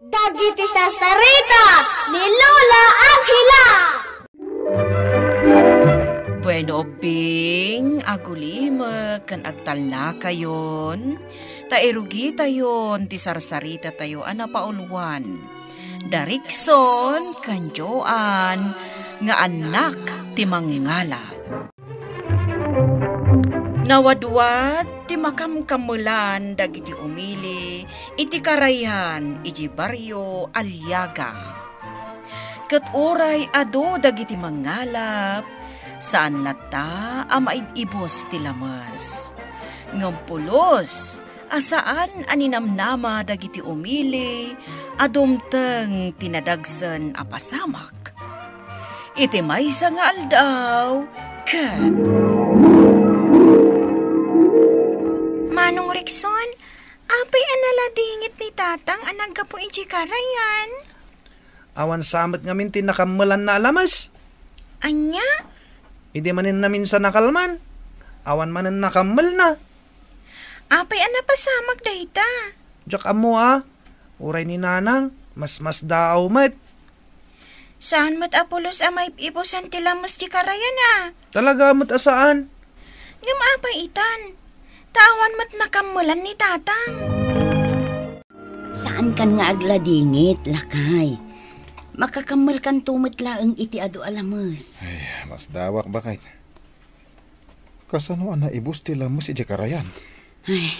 Dagiti sa sarita ni Lola Angela. Bueno, Bing, agulima kan agtal na kayon. Tairugi tayon, ti sarsarita tayo, ana pauluan. Darikson, kanjoan, nga anak ti mangngala. Nawadwad ti makamkamulan dagiti umili iti karayan iti baryo Aliaga. Kat uray ado dagiti mangalap saan lata amaibibos ti lamas. Ngampulos, asaan aninamnama dagiti umili, adumteng tinadagsan apasamak. Iti maysa nga aldaw, kat Manong Rikson, apay analadingit ni tatang anag ka po iti karayan. Awan samat nga minti nakamalan na alamas. Anya? Hindi manin namin sa nakalman. Awan manin nakamal na. Apay anapasamag dayta. Diyak amo ah. Uray ni nanang. Mas mas daw mat. Saan mat apulos amay ibusan ti lamas ti karayan ah? Talaga mat asaan. Ngam apay itan. Tawan mat nakamulan ni tatang. Saan kan nga agladingit, lakay? Makakamal kan tumit laeng iti ado alamas. Ay, mas dawak ba kahit? Kasano ana ibus ti lamos iti karayan? Ay,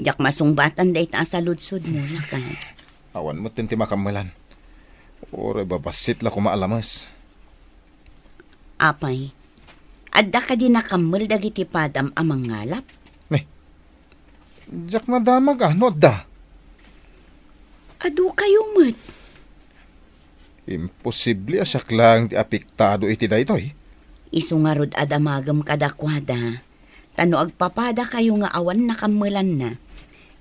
jak masungbatan day ta sa ludsod mo, lakay. Awan mo tinti makamalan. Ore babasit la kumaalamas. Apay, adda ka di nakamal dagiti padam amang ngalap? Diyak na damag ano da? Ado kayo mat. Imposible asak lang ti apektado iti daytoy. Isungarod adamagam kadakwada. Tano agpapada kayo nga awan nakamalan na.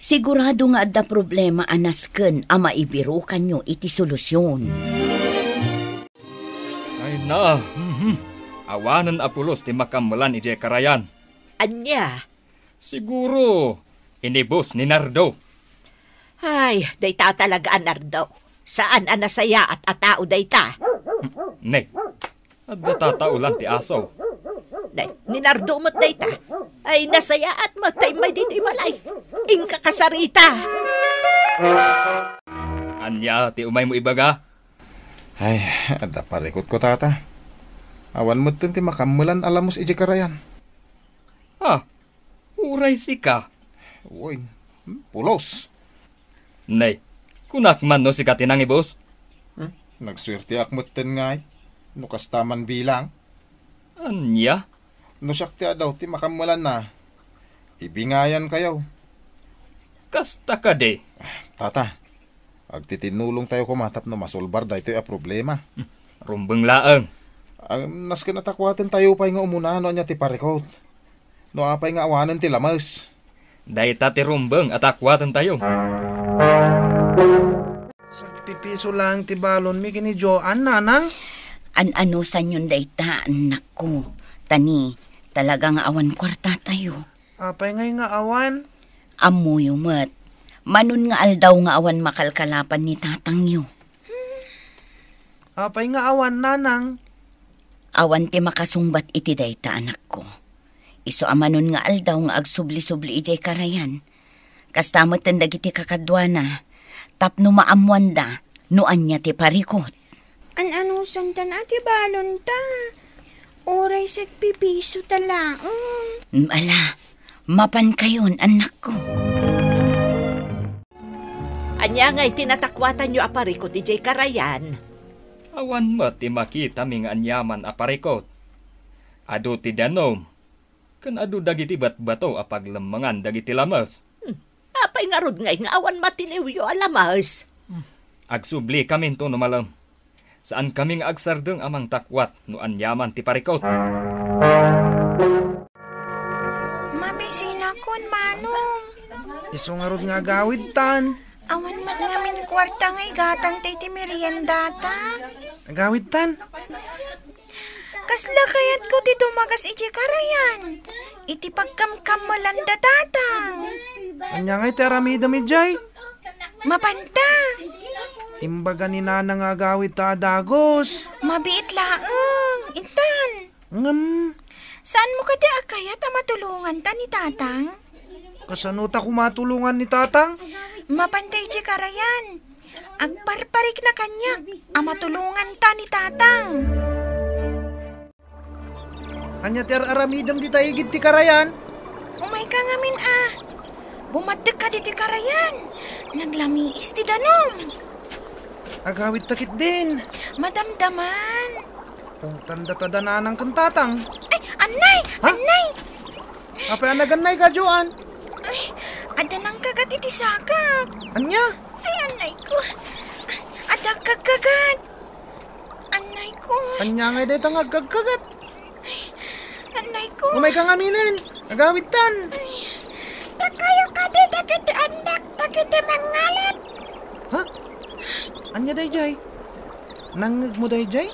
Sigurado nga adda problema anasken ama ibiro kanyo iti solusyon. Ay na, mhm. awanan apulos ti makamulan iti karayan. Anya? Siguro, inibos ni Nardo. Ay, dayta talaga anardo. Saan anasaya at atao dayta? Ne, at natatao lang ti aso. Day, ninardo mo't dayta. Ay, nasaya at matay may dito'y malay. Ingka kasarita. Anya, ti umay mo ibaga? Ay, ada parikot ko tata. Awan mo tinti makamalan alamos iti karayan. Ha, uray si ka. Uy, hmm, pulos. Ne, kunak man no si katinang ibos. Nagswerte ak mo tin nga ay. Nukas taman bilang. Anya, No sakti daw ti makamalan na. Ibingayan kayo. kasta ka de. Tata, agtitinulong tayo kumatap na masolbar da ito a problema. Rumbeng laeng. Ang nas kinatakwatan tayo pa nga umuna no anya ti parikot. No apay nga awanan ti lamas. Dahita ti rumbeng at akwatan tayo. Sa pipiso lang ti balon mi kini Joan nanang. An-ano sa yun dayta, anak ko. Tani, talagang awan kwarta tayo. Apay ngay nga awan. Amuyo mat. Manon nga aldaw nga awan makalkalapan ni tatang yo. Apay nga awan nanang. Awan ti makasungbat iti dayta anak ko. Iso amanon nga aldaw nga agsubli-subli ijay karayan. Kastamot ang dagiti kakadwana. Tapno maamwanda, no anya ti parikot. An-ano sandan ati balon ta. Oray sa pipiso tala. Mm. Ala, mapan kayon anak ko. Anya nga'y tinatakwatan nyo apari ko DJ Karayan. Awan mo ti makita ming anyaman aparikot. Ado ti danom. Kan ado dagiti bat-bato apaglamangan dagiti lamas. Apay nga rod nga'y nga awan matiliw yo alamas. Agsubli kami to numalam. Saan kaming agsardeng amang takwat no anyaman ti parikot. Mabisina kon manong. Iso nga rod nga gawid tan. Awan mat ngamin kwarta ngay gatang tay ti meriendata. Gawid tan. Kasla kayat ko ti dumagas iti karayan. Iti pagkamkamalan da tatang. Anya ngay teramida mi jay. Mapanta. Imbaga ni Nana nga gawit ta dagos. Mabiit laang. Intan. Ngam, Saan mo ka di akayat ang matulungan ta ni tatang? kasanuta kumatulungan ni tatang. Mapantay di karayan. Agparparik na kanya. Ang matulungan ta ni tatang. Anya ti aramidam di tayo gid ti karayan. Umay ka ngamin ah. Bumadag ka di ti karayan. Naglamiis ti danom. Agawit takit din. Madamdaman. Kung tanda tada nanang kan tatang. Ay, anay! Ha? Anay! Apa anaganay ka, Joan? Ay, ada nang kagat iti sakak. Anya? Ay, anay ko. Ada kagagat. Anay ko. Anya nga day tang agkagkagat. Anay ko. Umay kang aminin. Agawit tan. Takayo ka di dagiti anak, dagiti mangalap. Ha? Anya day jay? Nangag mo day jay?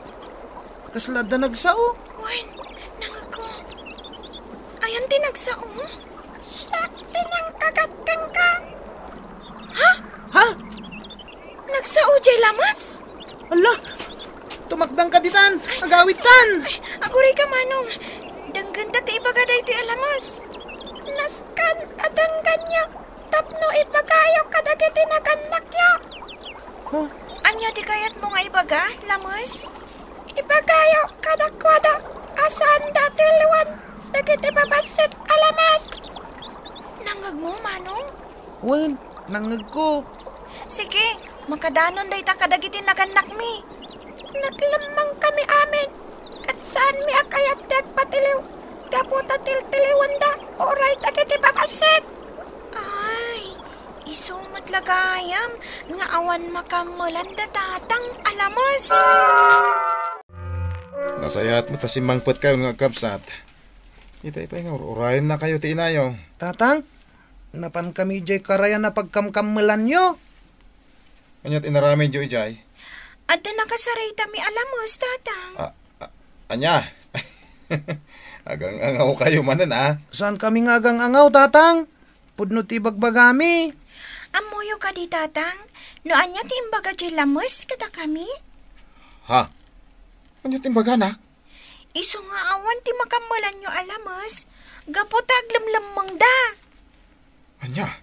Kaslada nagsao. Wan, nang ako. Ayan tinagsao mo? Siya, tinangkagat kang ka. Ha? Nagsao jay lamas? Ala! Tumakdang ka ditan. Agawit tan. Aguray ka manong. Danggan ta ti ibagaday ti alamas. Naskan adanggan niya. Tapno ibagayo kadagiti naganak niya. Ha? Anya di kayat mo nga ibaga, lamas? Ibagayo kadakwada. Asaan dati luwan? Dagiti babasit alamas. Nangag mo, manong? Wan, nangag ko. Sige, makadanon day ta kadagiti naganak mi. Naglamang kami amin. Kat saan mi akayat dek patiliw. Gaputa tiltiliwan da. Oray dagiti babasit. Ay, isumat lagayam. Nga awan makamulan da tatang alamos. Nasayat mo ta simangpot kayo nga kapsat. Itay pa nga urayan na kayo ti inayo. Tatang, napan kami jay karayan na pagkamkamalan nyo. Anyat inarami jo ijay. At nakasaray mi alamos, tatang. Ah, anya. Agang angaw kayo manan ah. Saan kami nga agang angaw, tatang? Pudno ti bagbagami. Amuyo ka di, tatang. No anya ti imbaga jay lamos kada kami? Ha? Anyat imbaga na? Iso nga awan ti makamulan nyo alamos. Gapotag lamlamang da. Anya?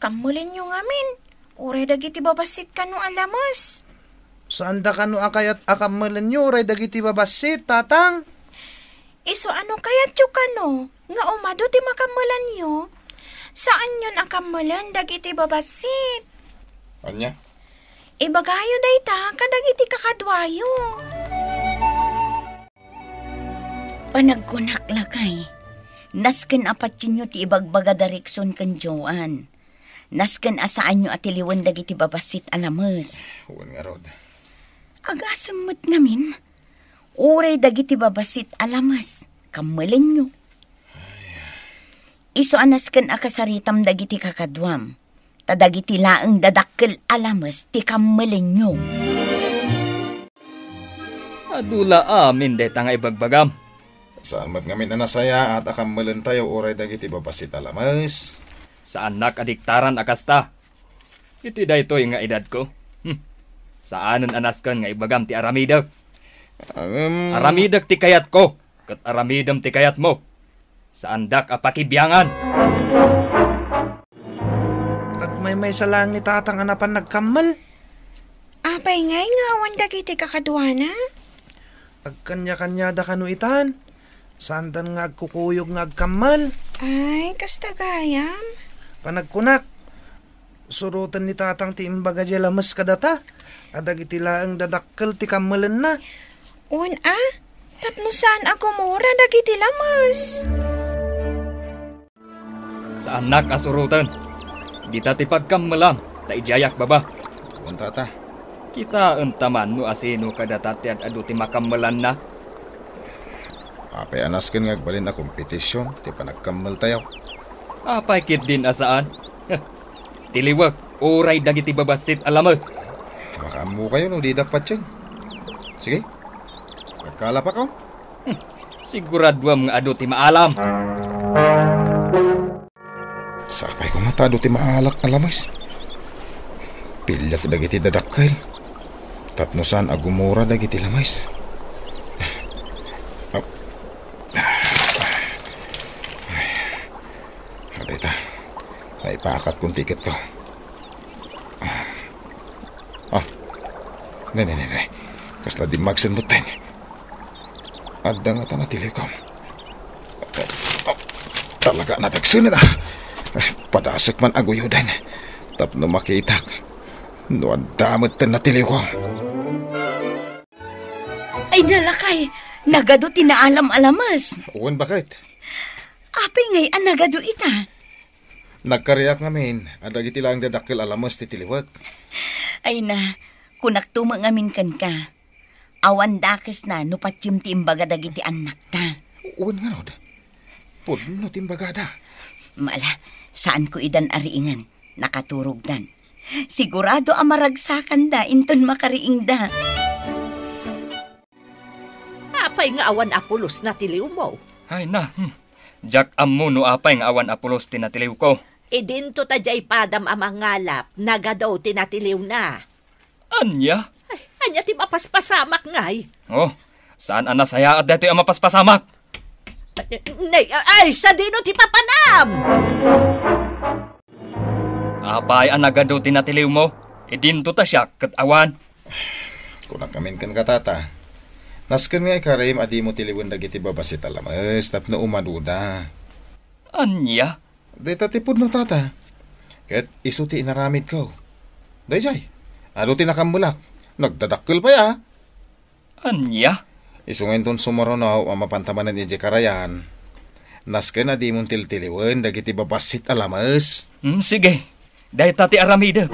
Kamulin nyo ngamin. Ure dagiti babasit ka no alamos. Saan da kano akayat akamalan nyo, ray dagiti babasit, tatang? Iso ano kaya tyo ka no? Nga umado ti makamulan nyo? Saan yun akamulan dagiti babasit? Anya? Ibagayo day ta kadagiti kakadwayo. Panagkunak lakay. Nasken apatsin nyo ti ibagbaga darikson kan Joan. Nasken asaan nyo at iliwan dagiti babasit alamas. Huwag nga rod. Agasamot namin. Uray dagiti babasit alamas. Kamalan nyo. Iso anasken akasaritam dagiti kakadwam. Tadagiti laeng dadakkel alamas ti kamalan nyo. Adula amin de nga ibagbagam. Saan mat ngamin na nasaya at akamalan tayo oray dagiti babasit alamas. Sa anak adiktaran akasta. Iti daytoy nga edad ko. Hm. Saanan anaskan nga ibagam ti aramidag. Um, Aramidag ti kayat ko. Kat aramidam ti kayat mo. Sa andak apakibyangan. At may may salang ni tatang anapan nagkamal. Apay ngay nga awan dagiti kakadwana? Agkanya-kanya da kano itan. Sandan nga agkukuyog nga agkamal. Ay, kastagayam. Panagkunak. Surutan ni tatang ti imbaga jay lamas kadata. Adag iti laang dadakkel ti kamalan na. Un ah, tapno saan ako mura dagiti lamas? Sa anak asurutan. Dita ti pagkamalam. Ta ijayak baba. Huwag tata. Kita entaman no asino kadata ti adu ti makamalan na. Apay anas kan nga agbalin na kompetisyon. Ti panagkamal tayo. Apay kit din asaan. Tiliwag. Uray dagiti babasit alamas. Baka mo kayo no di dapat yan. Sige. Magkala pa ka. Siguraduam nga adu ti maalam. Sakpay ko matado ti maalak alamas. Pilyak dagiti dadakkel. Tapno saan agumura dagiti lamais. Ah. Atay ta. Naipaakat kong tiket ko. Ne, ne, ne, ne. Kasla di magsan mo tayo. Adda nga ta natiliw ka. Oh, talaga na nagsunod ah. Eh, Padasik man aguyudan. Tapno makitak. No, ang damot ta natiliw ko. Ay nalakay, nagado tinaalam-alamas. Uwan bakit? Apay ngay ang nagado ita. Nagkariyak ngamin. Ada giti lang dadakil alamas ti tiliwag. Ay na, kunak tumangamin kan ka. Awan dakes na no patsim ti imbaga dagiti anak ta. Uwan nga rod. Pudno timbagada. Mala, saan ko idan ariingan? Nakaturog dan. Sigurado amaragsakan da, inton makariing da. Apay nga awan apulos na tiliw mo. Ay na, hmm. Jack ammo no apay nga awan apulos tinatiliw ko. Idinto ta jay padam amang ngalap, nagadaw tinatiliw na. Anya? Ay, anya ti mapaspasamak ngay. Oh, saan ana saya at dito ang mapaspasamak? Nay, ay, sa dino ti papanam! Apay ang nagado tinatiliw mo. Idinto ta siya kat awan. Kunak kamin kan katata. Nasken nga ikarim adi mo tiliwan dagiti babasit alamas. Tapno umaduda. Anya? Dita tipod no tata. Ket iso ti inaramid ko. Dayjay. Ano ti nakamulak? Nagdadakkel pa ya. Anya? Isungin ton sumoronaw ang mapantamanan ni Karayan. Nasken adi mong tiltiliwan dagiti babasit alamas. Hmm, sige. Dahil tati aramida.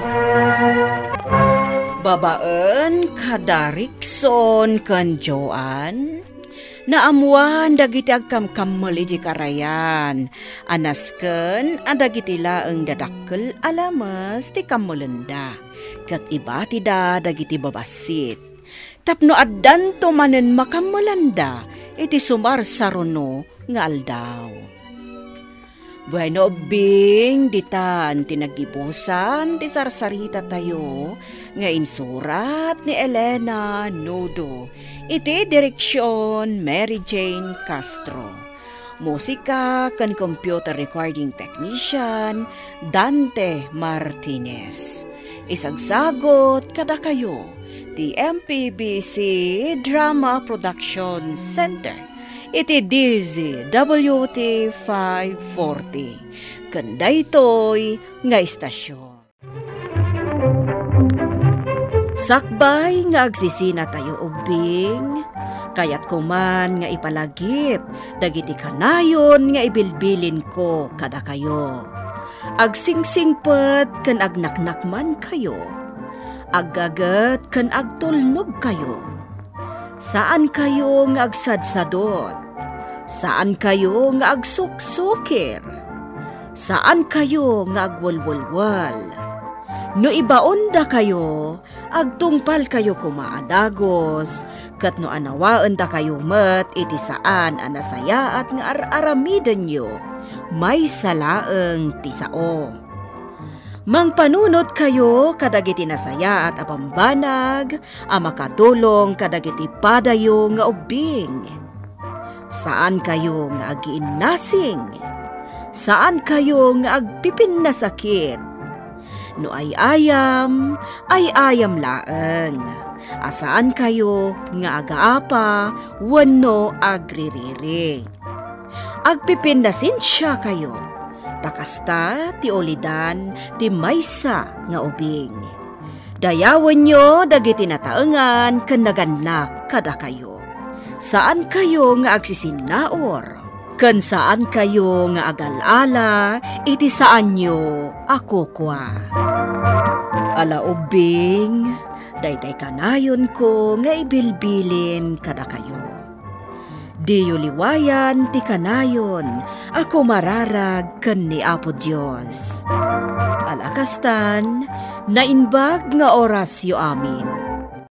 Babaan kadarikson kan Joan. Naamuan dagiti agkamkammal iti karayan. Anasken adagiti laeng dadakkel alamas ti kammalenda. Kat iba ti da dagiti babasit. Tapno addan to manen makammalanda iti sumar saruno nga aldaw. Bueno, bing, ditan, tinagibusan, ti sarsarita tayo, nga insurat ni Elena Nodo, iti direksyon Mary Jane Castro. Musika kan computer recording technician Dante Martinez. Isagsagot kada kayo, ti MPBC Drama Production Center iti DZWT 540. Kanda ito'y nga istasyon. Sakbay nga agsisina tayo ubing, kayat kuman nga ipalagip, dagiti kanayon nga ibilbilin ko kada kayo. Agsingsingpet kan agnaknak man kayo, aggagat kan agtulnog kayo. Saan kayo nga agsadsadot? Saan kayo nga agsuksukir? Saan kayo nga agwalwalwal? No ibaon da kayo, agtungpal kayo kumaadagos, kat no anawaan da kayo met, iti saan anasaya at nga ar-aramidan nyo, may salaeng tisao. Mangpanunot kayo kadagiti nasaya at apambanag, a makatulong kadagiti padayo nga ubing. Saan kayo nga agiinnasing? Saan kayo nga agpipin na sakit? No ay ayam, ay ayam laeng. Asaan kayo nga agaapa, wano agririri. Agpipin na sinsya kayo takasta ti olidan ti maysa nga ubing. Dayawan nyo dagiti nataengan ken naganak kada kayo. Saan kayo nga agsisinaor? Ken saan kayo nga agalala iti saan nyo ako kwa. Ala ubing, daytay kanayon ko nga ibilbilin kada kayo. Diyo liwayan ti kanayon, ako mararag ken ni Apo Dios. Alakastan, nainbag nga oras yo amin.